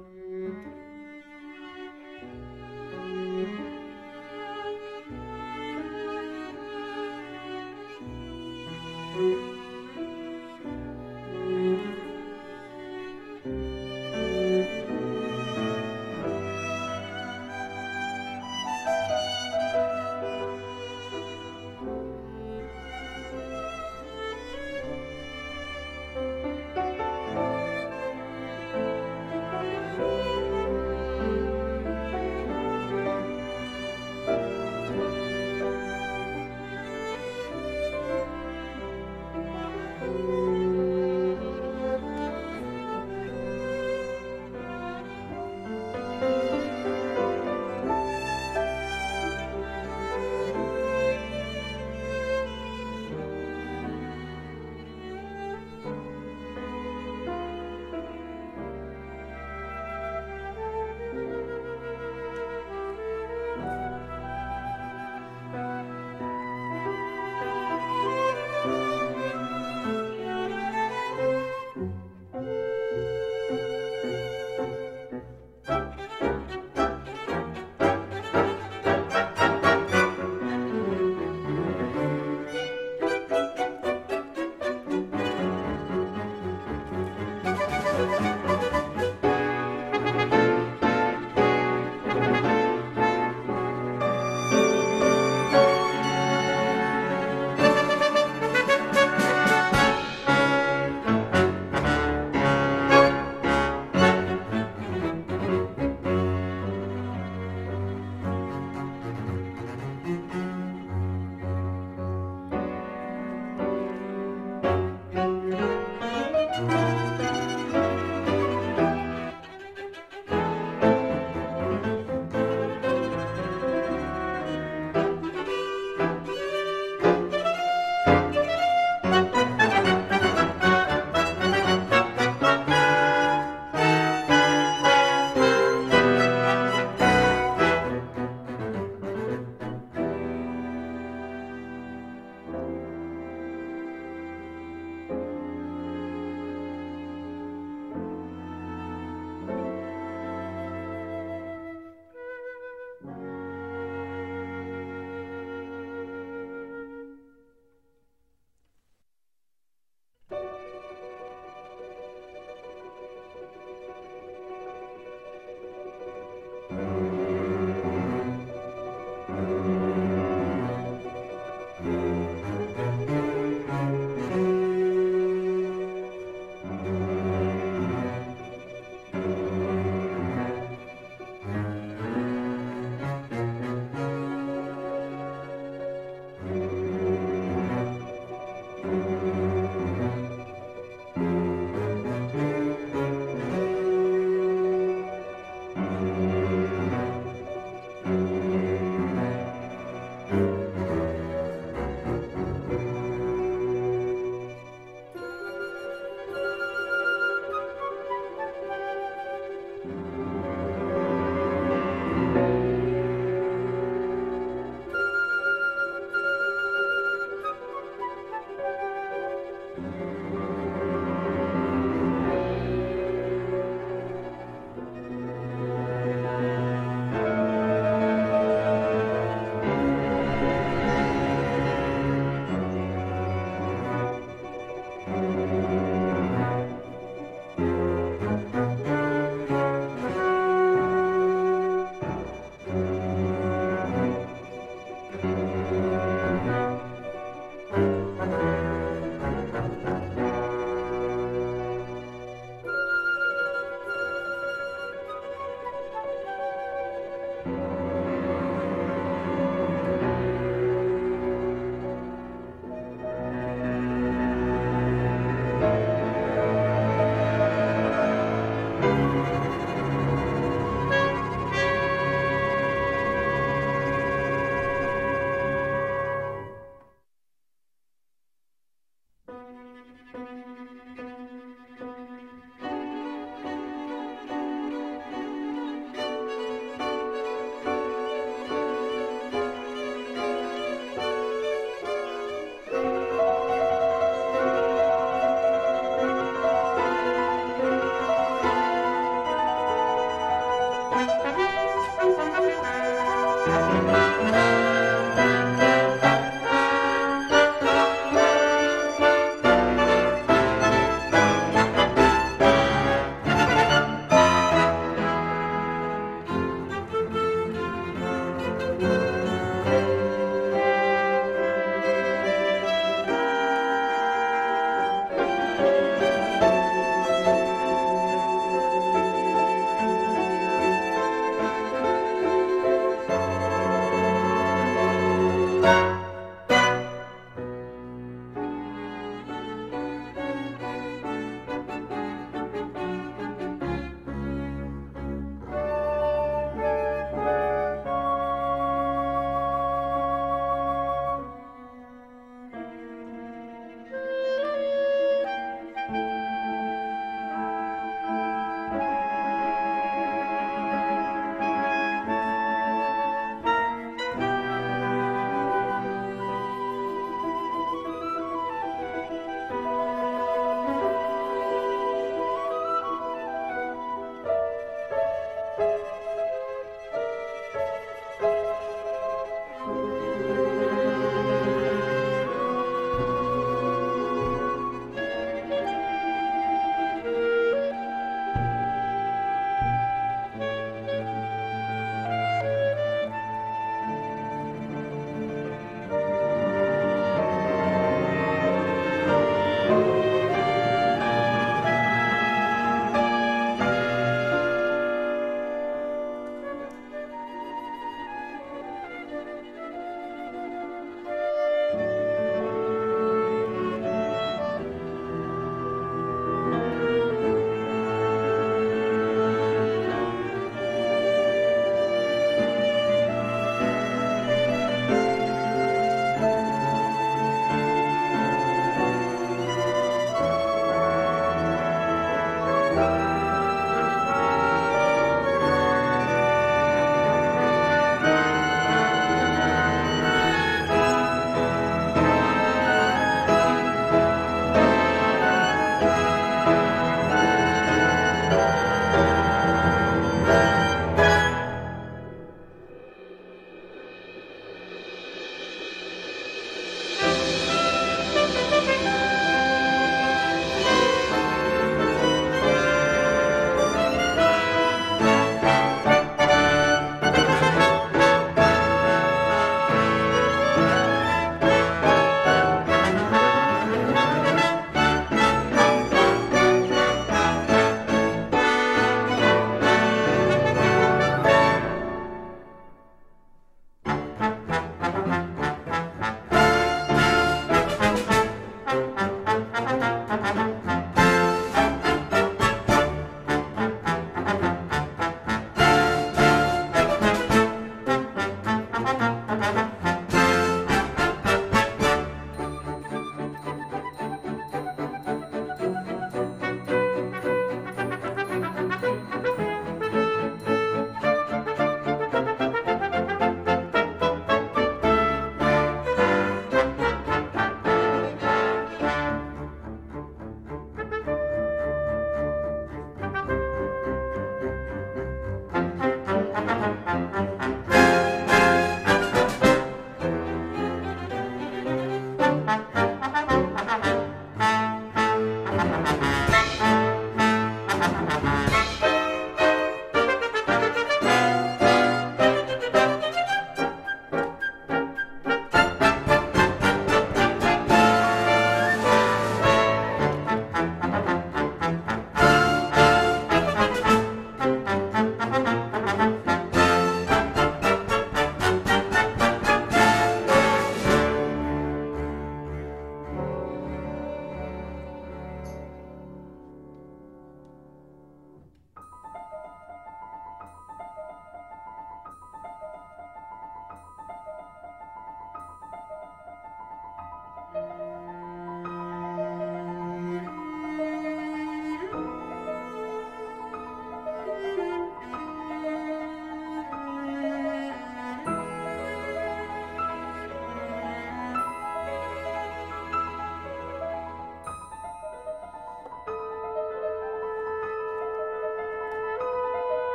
Amen.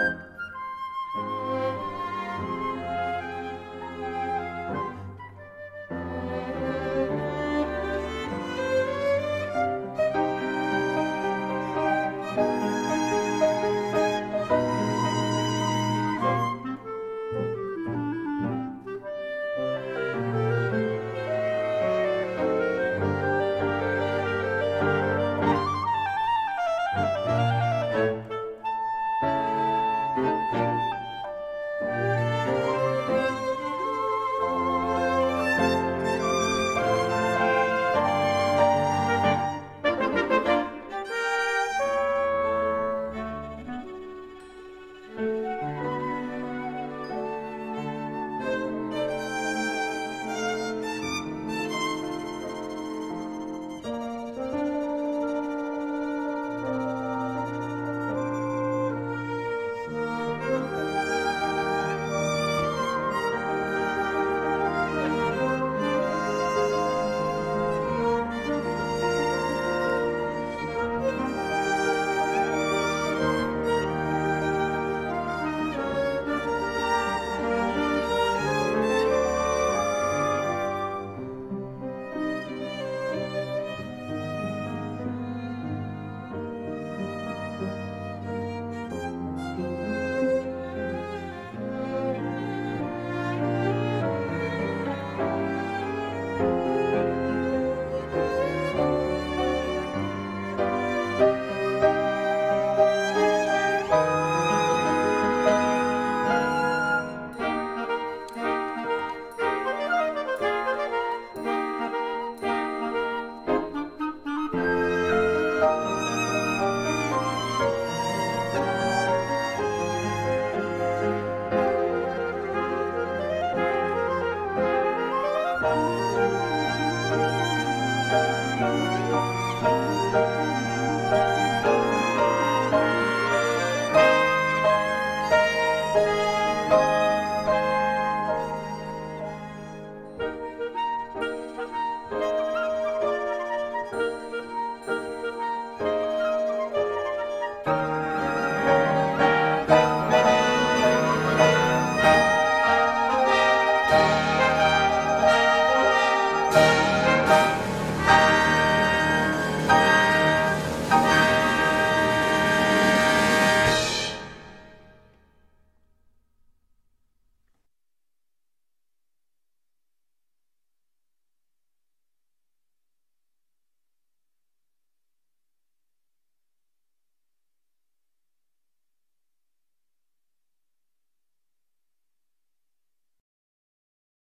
Bye.